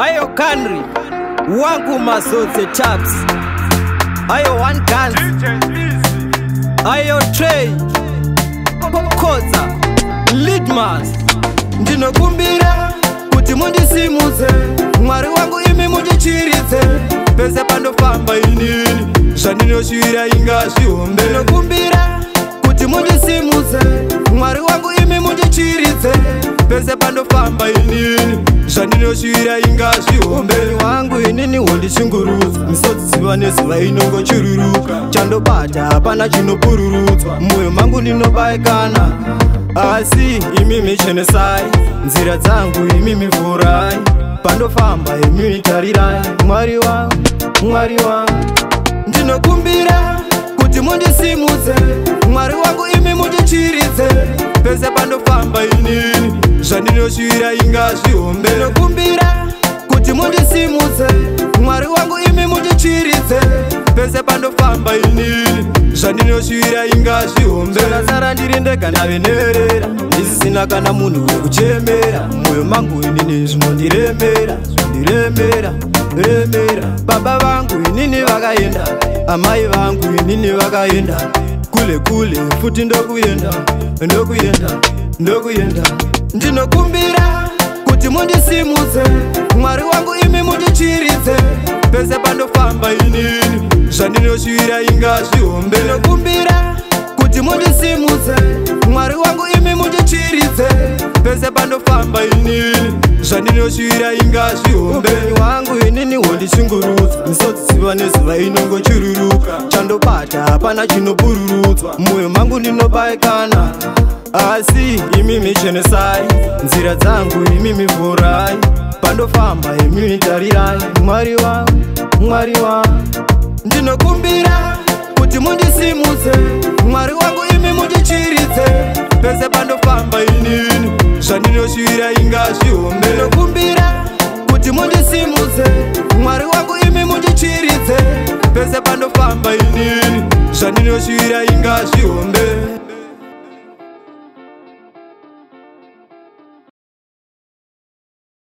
ayo kanri wangu masotse chaps ayo one gun ayo trey kokhoza lidmas ndinokumbira kuti mundisimudze mwari wangu imi mundichiridze pese pandofamba inini zvandinoshuvira ingazvihombe kufamba inini zvandinoshuvira ingazvihombeni wangu inini hondichingurudza misodziziva nezuva inongochururuka chandobata hapana chinopururudzwa mumwoyo mangu ndinobayikana asi imi michenesai nzira dzangu imi mivhurai pandofamba imi mitarirai mwari wangu mwari wangu ndinokumbira kuti mundisimudze mwari wangu imi mundichiridze pese pandofamba inini yandinoshuvira inga zvihombe ndinokumbira kuti mundisimudze mwari wangu imi mundichiridze pese pandofamba inini zvandinoshuvira inga zvihombe nasara ndiri ndega ndavenerera ndisisina kana munhu wekuchembera mumwoyo mangu inini zvinondiremera zvondiremera remera baba vangu inini vakaenda amai vangu inini vakaenda kule kule futi ndokuenda ndokuenda ndokuenda ndinokumbira kuti mundisimudze mwari wangu imi mundichiridze pese pandofamba inini zvandinoshuvira ingazvihombeokumbira kuti mundisimudze mwari wangu imi mundichiridze pese pandofamba inini zvandinoshuvira ingazvihombeupenyu hwangu inini hondishungurudza ndisodziziva nezuva inongochururuka chandobata hapana chinobururudzwa mumwoyo mangu ndinobayikana asi imi michenesai nzira dzangu imi mivhurai pandofamba imi mitarirai mwari wangu mwari wangu ndinokumbira kuti mundisimudze mwari wangu imi mundichiridze pese pandofamba inini zvandinoshuvira ingazvihombe